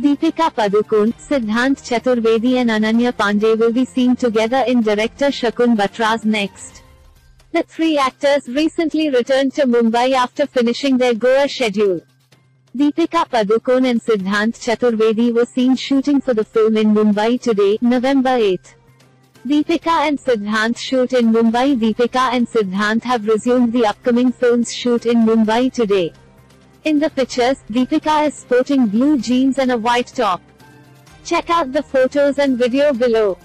Deepika Padukone, Siddhant Chaturvedi and Ananya Panday will be seen together in director Shakun Batra's Next. The three actors recently returned to Mumbai after finishing their Goa schedule. Deepika Padukone and Siddhant Chaturvedi were seen shooting for the film in Mumbai today, November 8. Deepika and Siddhant shoot in Mumbai. Deepika and Siddhant have resumed the upcoming film's shoot in Mumbai today. In the pictures, Deepika is sporting blue jeans and a white top. Check out the photos and video below.